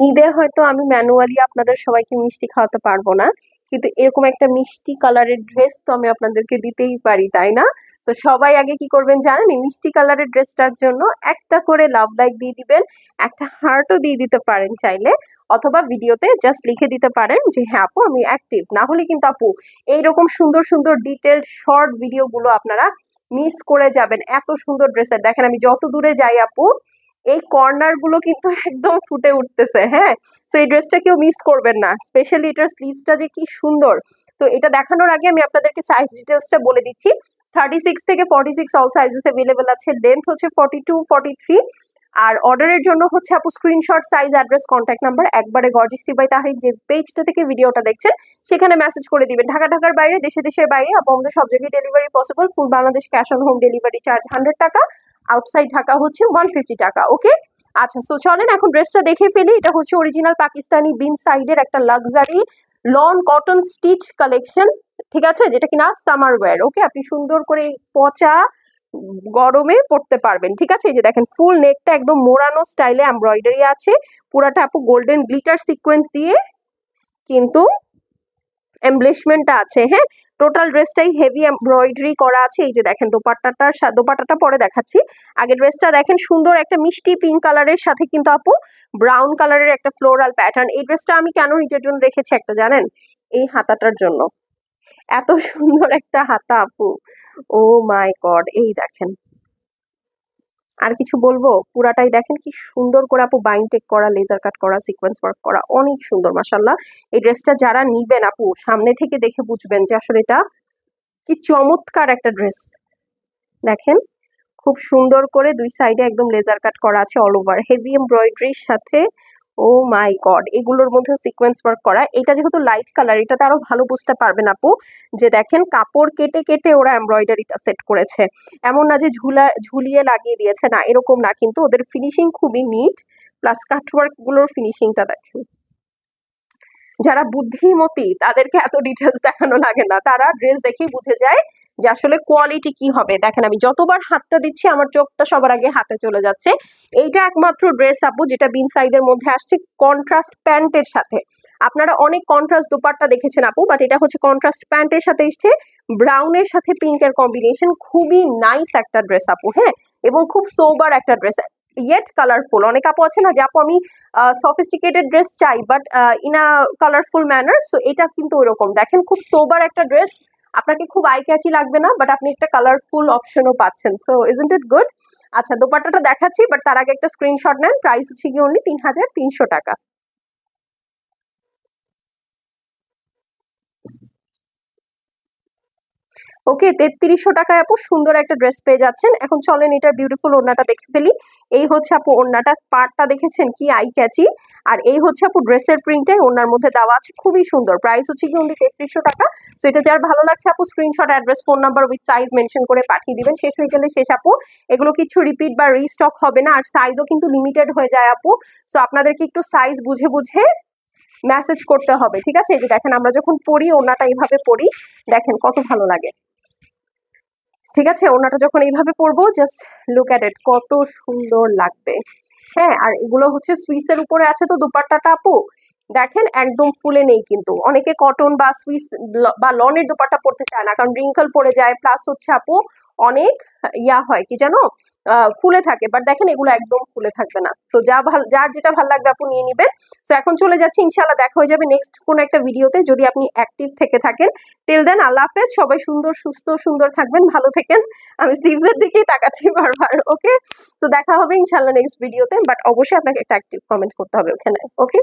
ঈদে হয়তো আমি ম্যানুয়ালি আপনাদের সবাইকে মিষ্টি খাওয়াতে পারব না। কিন্তু এরকম একটা মিষ্টি কালারের ড্রেস তো আমি আপনাদেরকে দিতেই পারি, তাই না? তো সবাই আগে কি করবেন জানেন? মিষ্টি কালারের ড্রেসটার জন্য একটা করে লাভ লাইক দিয়ে দিবেন, একটা হার্টও দিয়ে দিতে পারেন চাইলে, অথবা ভিডিওতে জাস্ট লিখে দিতে পারেন যে হ্যাঁ আপু, আমি অ্যাক্টিভ না হলে কিন্তু আপু, এইরকম সুন্দর সুন্দর ডিটেলড শর্ট ভিডিওগুলো আপনারা মিস করে যাবেন। এত সুন্দর ড্রেসের দেখেন আমি যত দূরে যাই আপু এই কর্নারগুলো কিন্তু একদম ফুটে উঠতেছে হ্যাঁ? তো এই ড্রেসটা কেউ মিস করবেন না স্পেশালি এটার স্লিভসটা যে কি সুন্দর। তো এটা দেখানোর আগে আমি আপনাদেরকে সাইজ ডিটেলসটা বলে দিচ্ছি। থার্টি সিক্স থেকে forty six all sizes available আছে। লেন্থ হচ্ছে ফর্টি টু ফর্টি থ্রি আর অর্ডারের জন্য হচ্ছে আপু screenshot size address contact number একবারে গর্জিস বাই তাহির যে পেজটা থেকে ভিডিওটা দেখছেন, সেখানে মেসেজ করে দিবেন। ঢাকা, ঢাকার বাইরে, দেশে, দেশের বাইরে, আপু, আমাদের সব জায়গায় delivery possible full Bangladesh cash on home delivery charge hundred টাকা। আউটসাইড ঢাকা হচ্ছে ওয়ান ফিফটি টাকা ওকে আচ্ছা সো চলেন এখন ড্রেসটা দেখে ফেলি। এটা হচ্ছে অরিজিনাল পাকিস্তানি বিন সাইডের একটা luxury lawn cotton stitch collection ঠিক আছে? যেটা কিনা সামার ওয়্যার ওকে আপনি সুন্দর করে পচা, গরমে পড়তে পারবেন, ঠিক আছে? এই যে দেখেন ফুল নেকটা একদম মোড়ানো স্টাইলে এমব্রয়ডারি আছে। পুরাটা আপু গোল্ডেন গ্লিটার সিকোয়েন্স দিয়ে কিন্তু এমব্লিশমেন্টটা আছে হ্যাঁ? টোটাল ড্রেসটাই হেভি এমব্রয়ডারি করা আছে, এই যে দেখেন দোপাট্টাটার দোপাট্টাটা পরে দেখাচ্ছি। আগে ড্রেসটা দেখেন সুন্দর একটা মিষ্টি পিঙ্ক কালারের সাথে কিন্তু আপু ব্রাউন কালারের একটা ফ্লোরাল প্যাটার্ন এই ড্রেসটা আমি কেন নিজের জন্য রেখেছি একটা জানেন? এই হাতাটার জন্য। এত সুন্দর একটা হাতা আপু। ও মাই গড এই দেখেন। আর কিছু বলব? পুরাটাই দেখেন কি সুন্দর করে আপু বাইং টেক করা লেজার কাট করা সিকোয়েন্স ওয়ার্ক করা, অনেক সুন্দর মাসাল্লাহ এই ড্রেসটা যারা নিবেন আপু, সামনে থেকে দেখে বুঝবেন যে আসলে এটা কি চমৎকার একটা ড্রেস দেখেন, খুব সুন্দর করে দুই সাইডে একদম লেজার কাট করা আছে অল ওভার হেভি এমব্রয়ডারির সাথে ও মাই গড এগুলোর মধ্যে সিকোয়েন্স ওয়ার্ক করা। এটা যেহেতু লাইট কালার এটাতে আরও ভালো বুঝতে পারবেন আপু যে দেখেন কাপড় কেটে কেটে ওরা এমব্রয়ডারিটা সেট করেছে। এমন না যে ঝুলা, ঝুলিয়ে লাগিয়ে দিয়েছে, না, এরকম না। কিন্তু ওদের ফিনিশিং খুবই নিট প্লাস কাটওয়ার্কগুলোর ফিনিশিংটা দেখেন। যারা বুদ্ধিমতী, তাদেরকে এত ডিটেলস দেখানো লাগে না। তারা ড্রেস দেখেই বুঝে যায় যে আসলে কোয়ালিটি কি হবে। দেখেন আমি যতবার হাতটা দিচ্ছি, আমার চোখটা সবার আগে হাতে চলে যাচ্ছে। এইটা একমাত্র ড্রেস আপু, যেটা বিন সাইডের মধ্যে আসছে কন্ট্রাস্ট প্যান্টের সাথে। আপনারা অনেক কন্ট্রাস্ট দুপাট্টা দেখেছেন আপু বাট এটা হচ্ছে কন্ট্রাস্ট প্যান্টের সাথে এসছে। ব্রাউনের সাথে পিঙ্কের কম্বিনেশন খুবই নাইস একটা ড্রেস আপু হ্যাঁ? এবং খুব সোবার একটা ড্রেস ইয়েট কালারফুল অনেক আপু আছে না যে, আপু, আমি সফিস্টিকেটেড ড্রেস চাই but in a colourful manner so এটা কিন্তু ওরকম। দেখেন, খুব সোবার একটা ড্রেস আপনাকে খুব আই ক্যাচি লাগবে না বাট আপনি একটা কালারফুল অপশনও পাচ্ছেন। সো ইজ ইট গুড আচ্ছা দোপাট্টাটা দেখাচ্ছি বাট তার আগে একটা স্ক্রিনশট নেন। প্রাইস হচ্ছে কি অনলি তিন হাজার তিনশো টাকা। ওকে, তেত্রিশশো টাকায় আপু সুন্দর একটা ড্রেস পেয়ে যাচ্ছেন। এখন চলেন এটার বিউটিফুল ওড়নাটা দেখে ফেলি। এই হচ্ছে আপু ওড়নাটা পার্টটা দেখেছেন? কি আই ক্যাচি আর এই হচ্ছে আপু ড্রেসের প্রিন্টটাই ওনার মধ্যে দেওয়া আছে, খুবই সুন্দর। প্রাইস হচ্ছে কি অনলি তেত্রিশশো টাকা। সো এটা যার ভালো লাগছে আপু screenshot address phone number with size mention করে পাঠিয়ে দিবেন। শেষ হয়ে গেলে শেষ আপু। এগুলো কিছু রিপিট বা রিস্টক হবে না। আর সাইজও কিন্তু লিমিটেড হয়ে যায় আপু। সো আপনাদেরকে একটু সাইজ বুঝে বুঝে মেসেজ করতে হবে, ঠিক আছে? এই যে দেখেন, আমরা যখন পড়ি ওনাটা এইভাবে পড়ি দেখেন কত ভালো লাগে। ঠিক আছে? ওনাটা যখন এইভাবে পরবো জাস্ট লুক অ্যাট ইট কত সুন্দর লাগবে। হ্যাঁ আর এগুলো হচ্ছে সুইসের উপরে আছে তো দুপাট্টাটা আপু? দেখেন, একদম ফুলে নেই কিন্তু। অনেকে কটন বা সুইস বা লনের দুপাট্টা পরতে চায় না, কারণ রিঙ্কল পরে যায় প্লাস হচ্ছে আপু অনেক ইয়া হয়, কি জানো? ফুলে থাকে বাট দেখেন এগুলো একদম ফুলে থাকবে না। তো যা ভালো, যার যেটা ভালো লাগবে আপনি নিয়ে নিবেন। সো এখন চলে যাচ্ছে ইনশাল্লাহ দেখা হয়ে যাবে নেক্সট কোনো একটা ভিডিওতে যদি আপনি অ্যাক্টিভ থেকে থাকেন টিল দেন আল্লাহ হাফেজ। সবাই সুন্দর, সুস্থ, সুন্দর থাকবেন, ভালো থাকেন। আমি স্লিভসের দিকেই তাকাচ্ছি বারবার ওকে তো দেখা হবে ইনশাল্লাহ নেক্সট ভিডিওতে বাট অবশ্যই আপনাকে একটা অ্যাক্টিভ কমেন্ট করতে হবে ওখানে ওকে